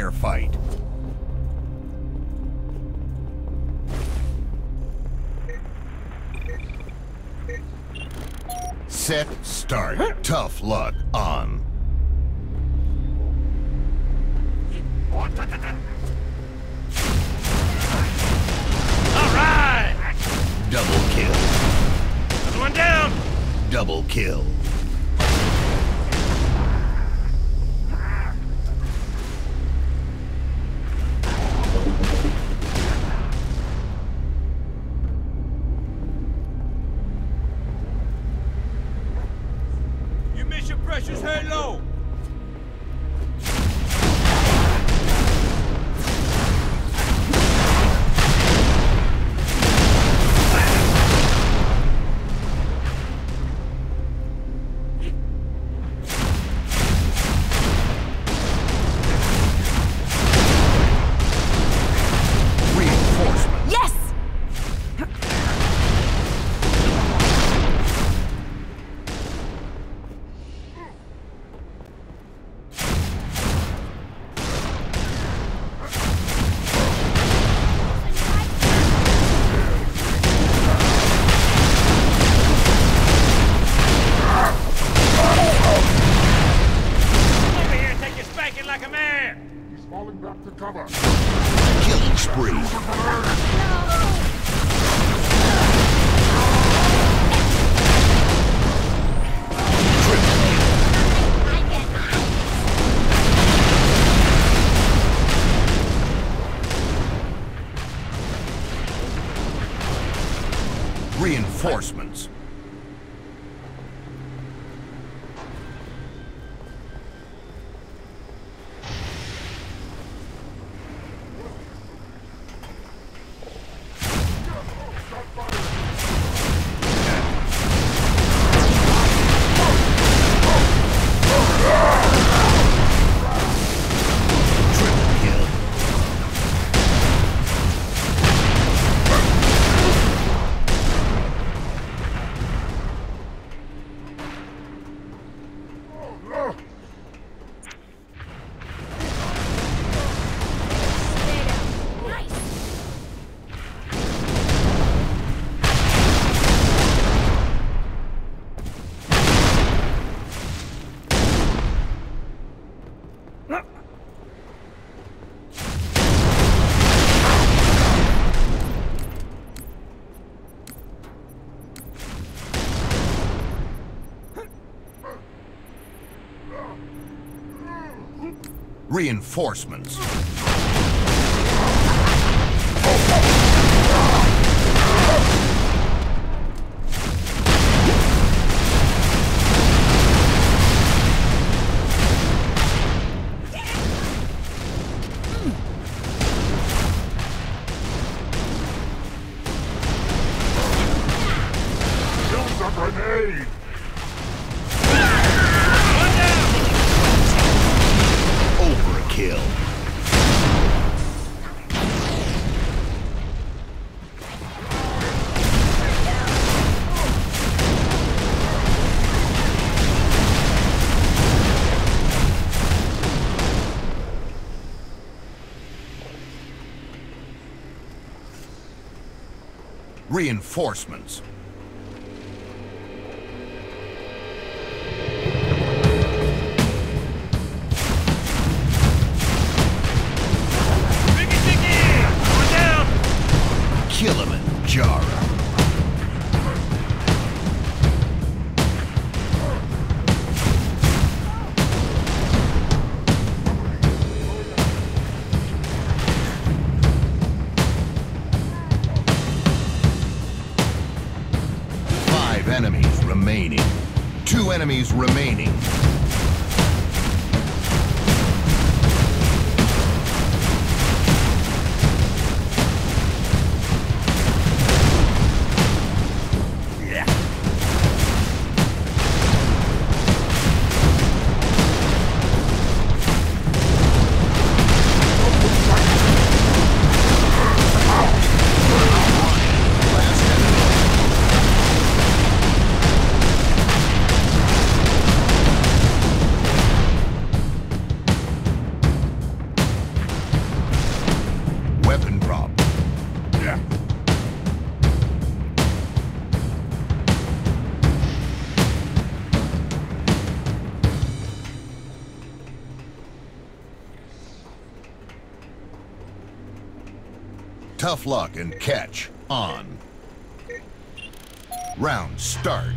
firefight. Set, start. Huh? Tough luck. On. All right! Double kill. Another one down! Double kill. reinforcements. Reinforcements. Tough luck and catch on. Round start.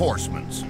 Reinforcements.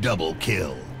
Double kill.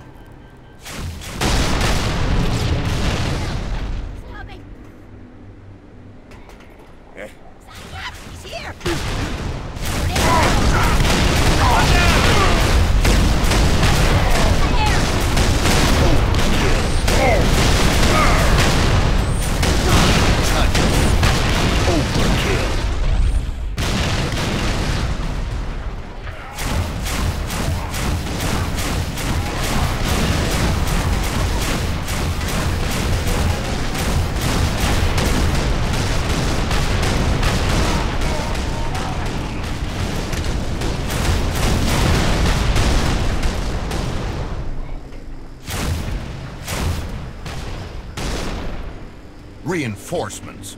Reinforcements.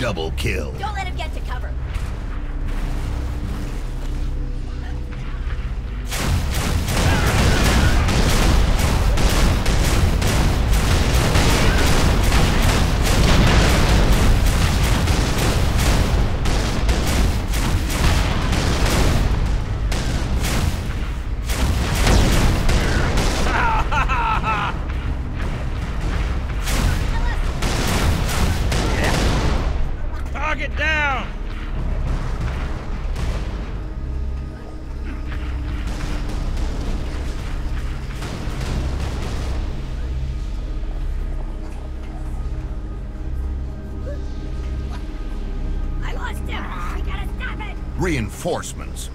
Double kill. Don't let him get to Reinforcements.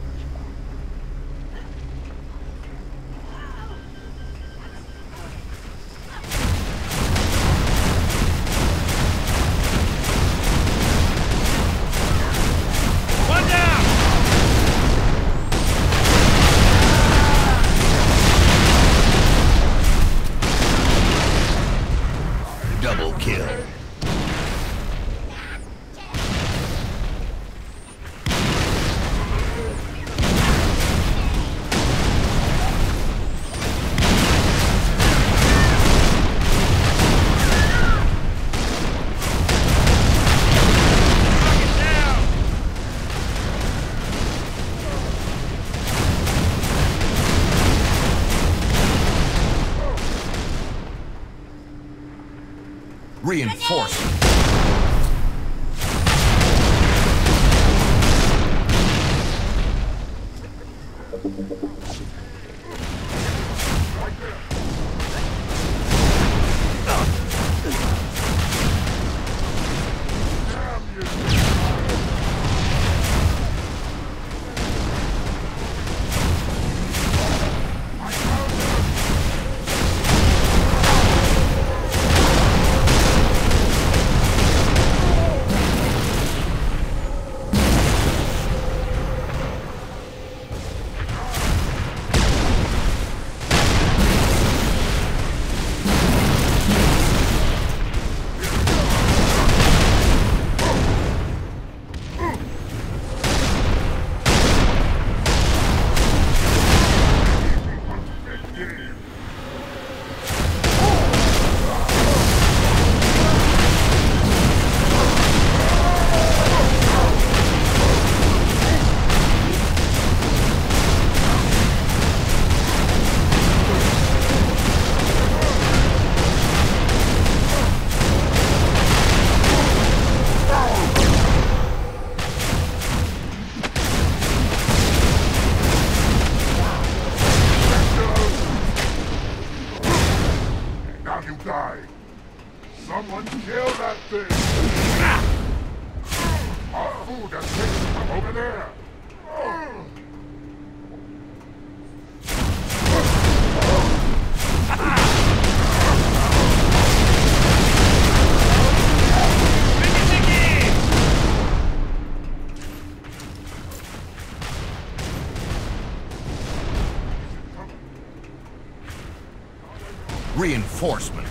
Reinforcements.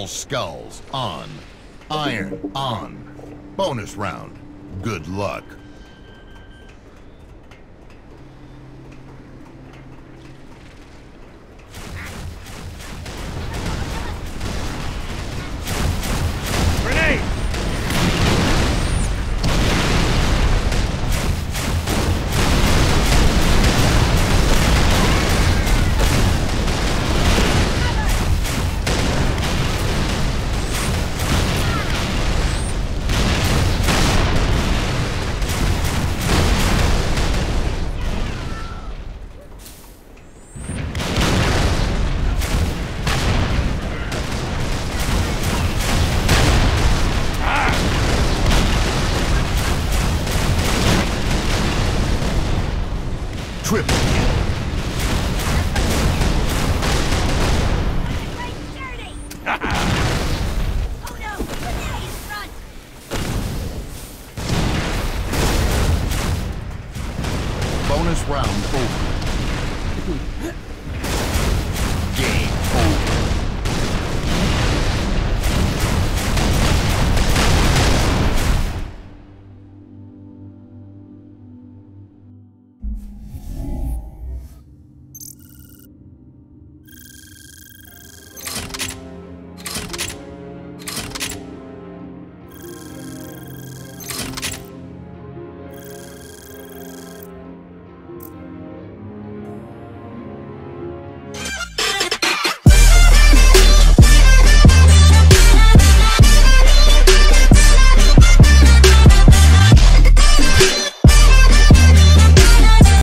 All skulls on. Iron on. Bonus round. Good luck.